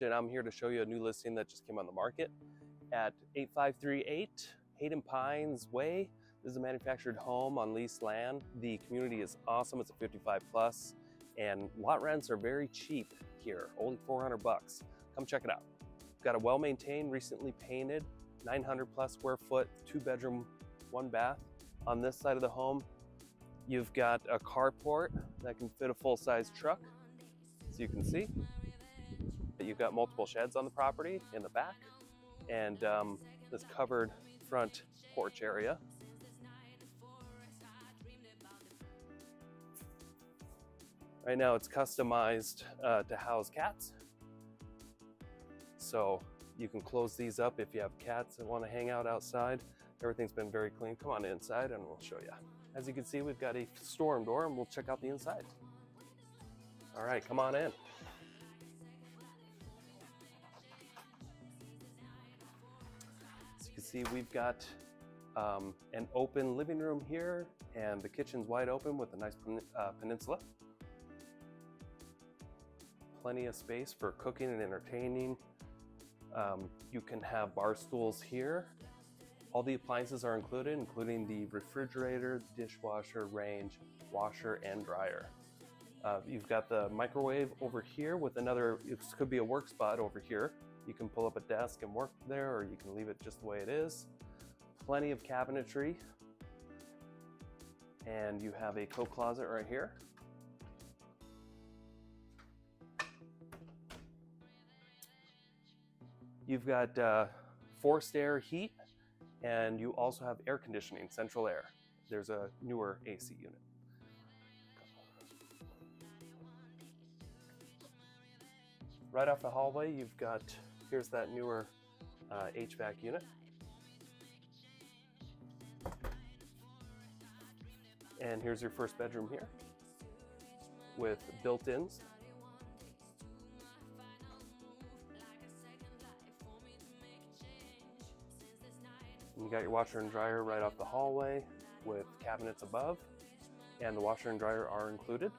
and I'm here to show you a new listing that just came on the market at 8538 Hayden Pines Way. This is a manufactured home on leased land. The community is awesome. It's a 55 plus and lot rents are very cheap here, only 400 bucks. Come check it out. Got a well-maintained, recently painted, 900 plus square foot, two bedroom, one bath. On this side of the home, you've got a carport that can fit a full-size truck, so you can see. You've got multiple sheds on the property in the back and um, this covered front porch area. Right now it's customized uh, to house cats. So you can close these up if you have cats that want to hang out outside. Everything's been very clean. Come on inside and we'll show you. As you can see, we've got a storm door and we'll check out the inside. All right, come on in. See we've got um, an open living room here and the kitchen's wide open with a nice pen uh, peninsula. Plenty of space for cooking and entertaining. Um, you can have bar stools here. All the appliances are included, including the refrigerator, dishwasher, range, washer, and dryer. Uh, you've got the microwave over here with another, it could be a work spot over here you can pull up a desk and work there, or you can leave it just the way it is. Plenty of cabinetry. And you have a coat closet right here. You've got uh, forced air heat, and you also have air conditioning, central air. There's a newer AC unit. Right off the hallway, you've got Here's that newer uh, HVAC unit. And here's your first bedroom here with built-ins. You got your washer and dryer right off the hallway with cabinets above and the washer and dryer are included.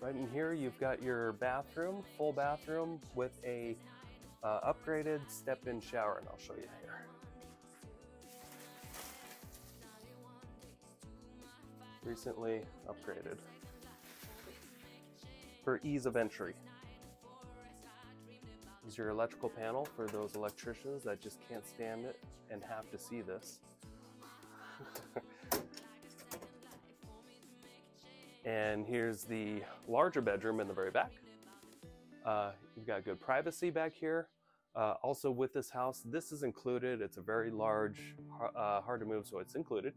Right in here, you've got your bathroom, full bathroom with a uh, upgraded step-in shower, and I'll show you here. Recently upgraded for ease of entry. Is your electrical panel for those electricians that just can't stand it and have to see this. And here's the larger bedroom in the very back. Uh, you've got good privacy back here. Uh, also with this house, this is included. It's a very large, uh, hard to move, so it's included.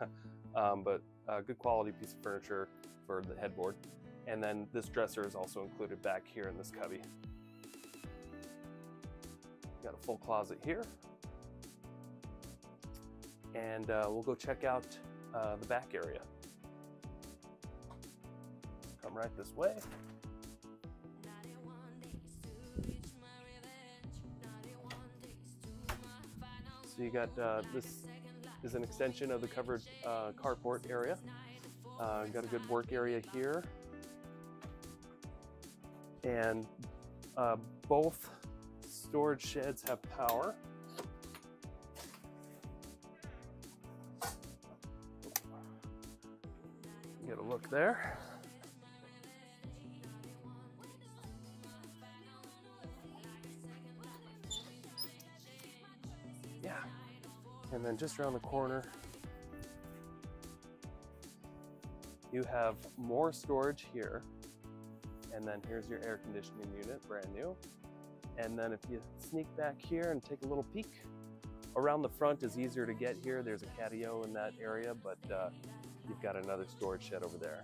um, but good quality piece of furniture for the headboard. And then this dresser is also included back here in this cubby. Got a full closet here. And uh, we'll go check out uh, the back area come right this way. So you got uh, this is an extension of the covered uh, carport area. Uh, got a good work area here. And uh, both storage sheds have power. Get a look there. And then just around the corner, you have more storage here. And then here's your air conditioning unit, brand new. And then if you sneak back here and take a little peek, around the front is easier to get here. There's a catio in that area, but uh, you've got another storage shed over there.